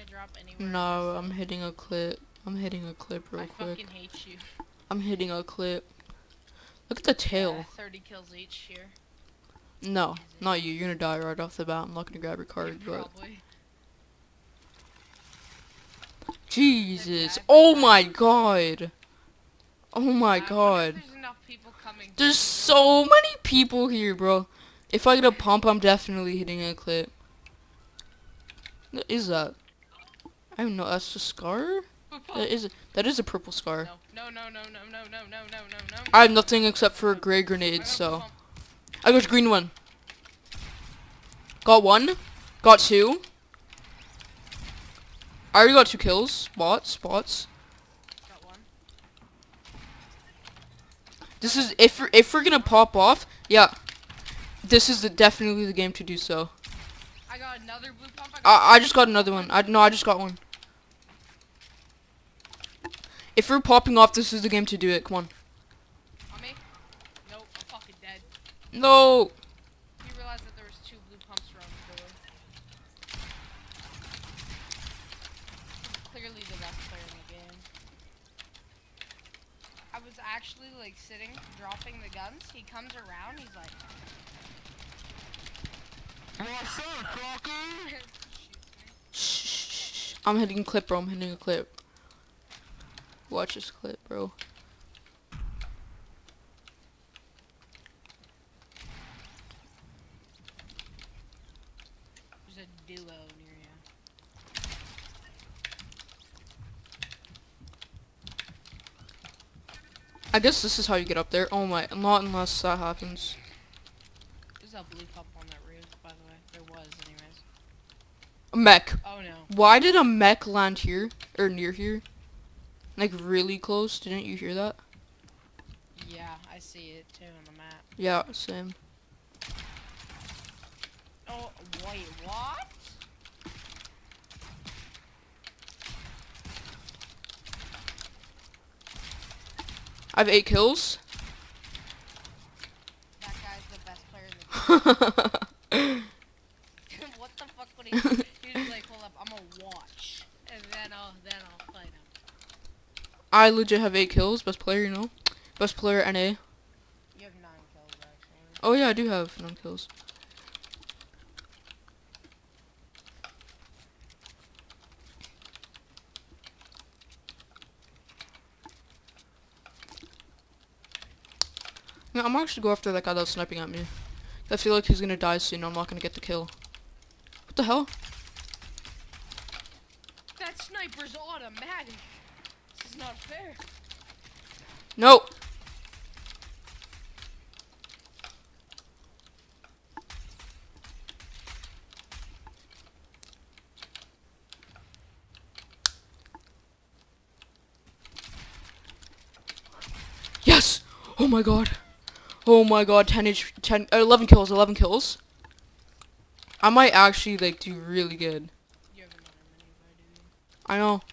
I drop anywhere? No, I'm hitting a clip. I'm hitting a clip real I quick. fucking hate you. I'm hitting a clip. Look at the tail. Yeah, 30 kills each here. No, not you. You're gonna die right off the bat. I'm not gonna grab your card, Yeah, but Jesus. Oh my god. Oh my I god. There's enough people coming. There's so many people here, bro. If I get a pump, I'm definitely hitting a clip. What is that? Oh, I don't know. That's a scar. That is that is a purple scar. No, no, no, no, no, no, no, no, no, no. I have nothing except for a gray I grenades, so. I got a green one. Got one. Got two. I already got two kills. Spots, spots. Got one. This is if we're, if we're gonna pop off, yeah. This is the, definitely the game to do so. I another blue pump. I got I I just got another one. I no, I just got one. If we're popping off, this is the game to do it. Come on. on me. Nope, I'm fucking dead. No. You realize that there was two blue pumps around the door. Clearly the best player in the game. I was actually like sitting, dropping the guns. He comes around. He's like, What's up, fucker? Shh, shh, shh. I'm hitting a clip, bro. I'm hitting a clip. Watch this clip, bro. There's a duo near you. I guess this is how you get up there. Oh my, not unless that happens. There's a blue pump on that roof, by the way. There was, anyways. A mech. Oh no. Why did a mech land here or near here? Like really close. Didn't you hear that? Yeah, I see it too on the map. Yeah, same. Oh, wait, what? I have eight kills. That guy's the best player in the game. what the fuck would he do? He was like, hold up, I'm gonna watch. And then I'll, then I'll fight him. I legit have eight kills. Best player, you know. Best player NA. You have nine kills, actually. Oh yeah, I do have nine kills. Yeah, I'm actually go after that guy that's sniping at me. I feel like he's gonna die soon. I'm not gonna get the kill. What the hell? Sniper's automatic. This is not fair. No. Yes! Oh my god. Oh my god, 10 H 10 uh, 11 kills, 11 kills. I might actually like do really good. You have another mini by dude. I know.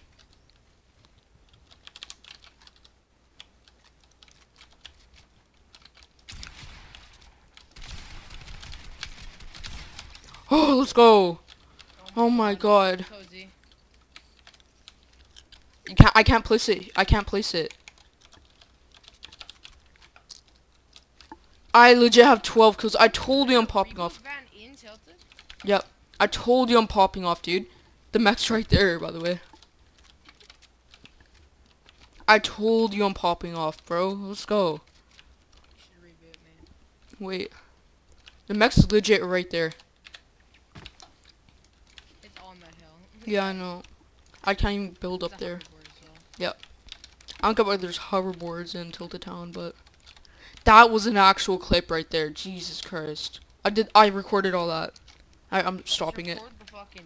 Oh, let's go. Oh my god. You can't, I can't place it. I can't place it. I legit have 12 kills. I told you I'm popping off. Yep. I told you I'm popping off, dude. The mech's right there, by the way. I told you I'm popping off, bro. Let's go. Reboot. Wait. The mech's legit right there. It's on that hill. Yeah, I know. I can't even build It's up there. as. I don't get why there's hoverboards in Tilted Town, but that was an actual clip right there. Jesus Christ. I did. I recorded all that. I, I'm stopping it. Record the fucking